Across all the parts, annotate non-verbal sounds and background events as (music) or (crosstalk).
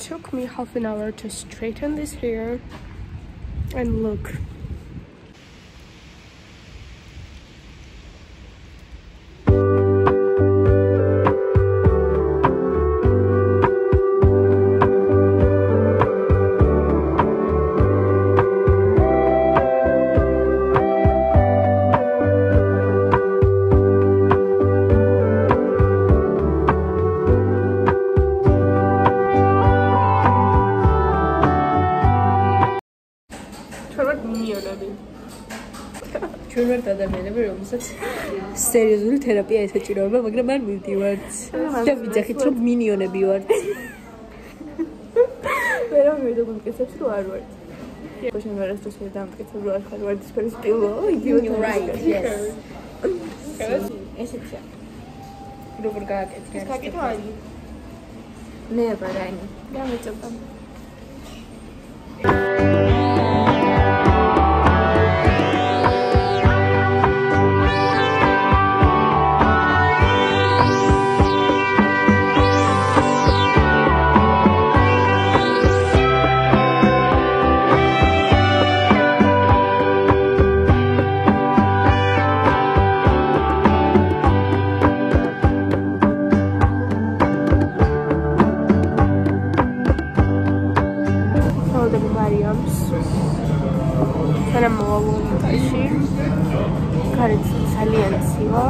took me half an hour to straighten this hair and look რომელსაც სერიოზული თერაპია ესაჭიროება, მაგრამ არ მივდივართ. და ვიძახით, რომ მინიონები ვართ. (laughs) მე რა მივდივარ, რომ არ ვართ. კოშენ ვერასდროს ვერ დამტკიცებ რა ხარ ვარდისფერის პილო იდიოტი right yes ესეთია როგორ გააკეთე ეს გააკეთე ანი მე ვარ ანი გამეწობა Thank you. ცივა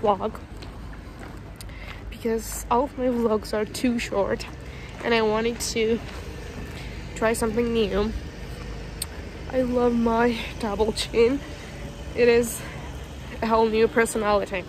vlog because all of my vlogs are too short and I wanted to try something new. I love my double chin. It is a whole new personality.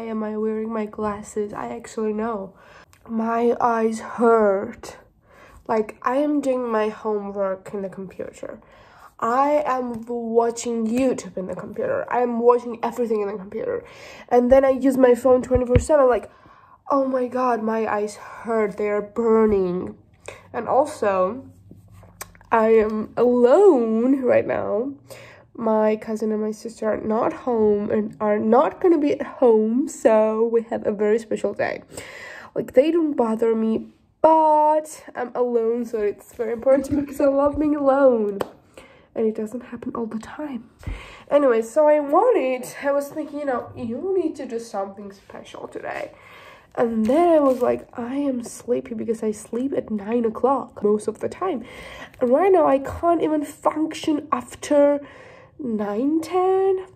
Why am I wearing my glasses. I actually know. My eyes hurt. Like I am doing my homework in the computer. I am watching YouTube in the computer. I am watching everything in the computer. And then I use my phone 24/7 like oh my god, my eyes hurt. They are burning. And also I am alone right now my cousin and my sister are not home and are not gonna be at home, so we have a very special day. Like they don't bother me, but I'm alone, so it's very important to me because I love being alone. And it doesn't happen all the time. Anyway, so I wanted, I was thinking, you know, you need to do something special today. And then I was like, I am sleepy because I sleep at 9 o'clock most of the time. And right now I can't even function after 9 10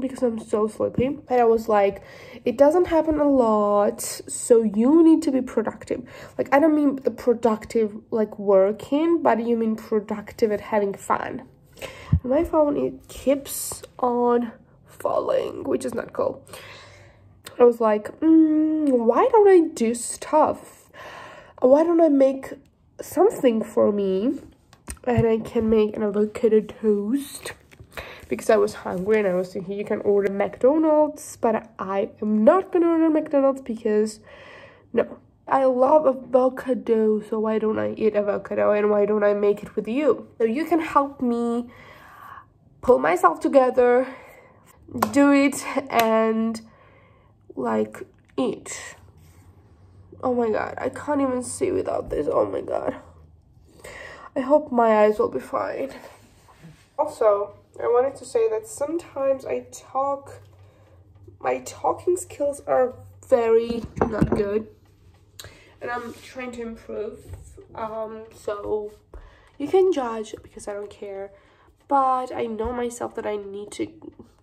because I'm so sleepy. And I was like, it doesn't happen a lot, so you need to be productive. Like, I don't mean the productive like working, but you mean productive at having fun. And my phone it keeps on falling, which is not cool. I was like, mm, why don't I do stuff? Why don't I make something for me? And I can make an avocado toast because I was hungry and I was thinking you can order McDonald's, but I am not gonna order McDonald's because no. I love avocado, so why don't I eat avocado and why don't I make it with you? So you can help me pull myself together, do it, and like eat. Oh my god, I can't even see without this. Oh my god. I hope my eyes will be fine. Also, I wanted to say that sometimes I talk, my talking skills are very not good. And I'm trying to improve. Um, so you can judge because I don't care. But I know myself that I need to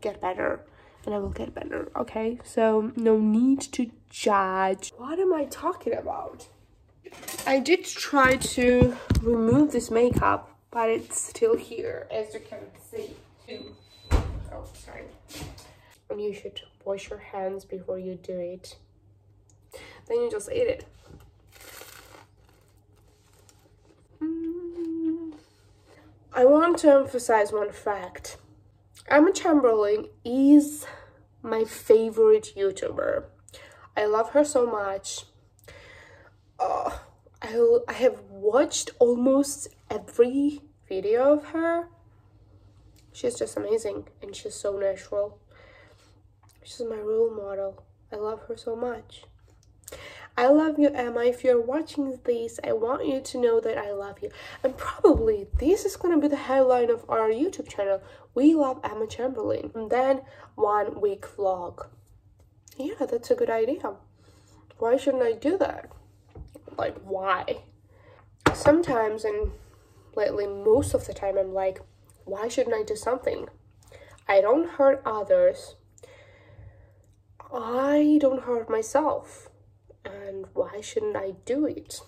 get better. And I will get better, okay? So no need to judge. What am I talking about? I did try to remove this makeup, but it's still here, as you can see. Oh, sorry. And you should wash your hands before you do it. Then you just eat it. I want to emphasize one fact. Emma Chamberlain is my favorite YouTuber. I love her so much. Uh, I, I have watched almost every video of her she's just amazing and she's so natural. She's my role model. I love her so much. I love you, Emma. If you're watching this, I want you to know that I love you. And probably this is going to be the headline of our YouTube channel. We love Emma Chamberlain. And then one week vlog. Yeah, that's a good idea. Why shouldn't I do that? Like, why? Sometimes, and lately, most of the time, I'm like, why shouldn't I do something? I don't hurt others. I don't hurt myself. And why shouldn't I do it?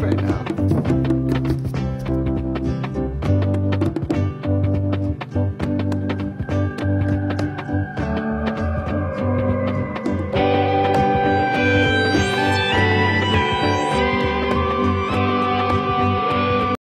Right now.